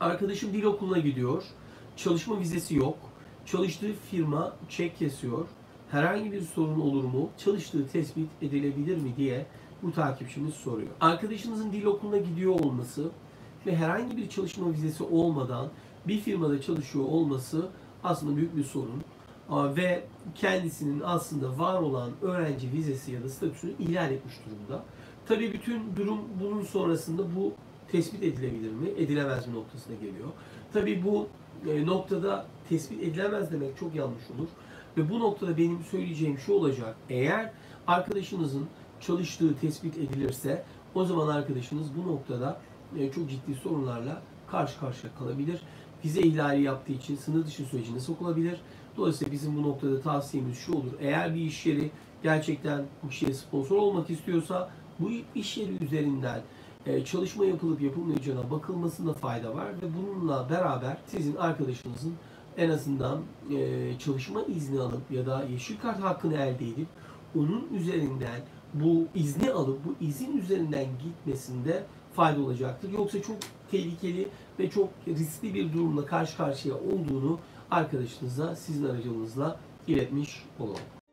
Arkadaşım dil okuluna gidiyor. Çalışma vizesi yok. Çalıştığı firma çek kesiyor. Herhangi bir sorun olur mu? Çalıştığı tespit edilebilir mi diye bu takipçimiz soruyor. Arkadaşınızın dil okuluna gidiyor olması ve herhangi bir çalışma vizesi olmadan bir firmada çalışıyor olması aslında büyük bir sorun. Ve kendisinin aslında var olan öğrenci vizesi ya da statüsünü ihlal etmiş durumda. Tabii bütün durum bunun sonrasında bu tespit edilebilir mi, edilemez mi noktasına geliyor. Tabii bu e, noktada tespit edilemez demek çok yanlış olur. Ve bu noktada benim söyleyeceğim şu olacak. Eğer arkadaşınızın çalıştığı tespit edilirse o zaman arkadaşınız bu noktada e, çok ciddi sorunlarla karşı karşıya kalabilir. Vize ihlali yaptığı için sınır dışı sürecine sokulabilir. Dolayısıyla bizim bu noktada tavsiyemiz şu olur. Eğer bir iş yeri gerçekten bu işe sponsor olmak istiyorsa bu iş yeri üzerinden çalışma yapılıp yapılmayacağına bakılmasında fayda var ve bununla beraber sizin arkadaşınızın en azından e, çalışma izni alıp ya da yeşil kart hakkını elde edip onun üzerinden bu izni alıp bu izin üzerinden gitmesinde fayda olacaktır. Yoksa çok tehlikeli ve çok riskli bir durumla karşı karşıya olduğunu arkadaşınıza sizin aracılığınızla iletmiş olalım.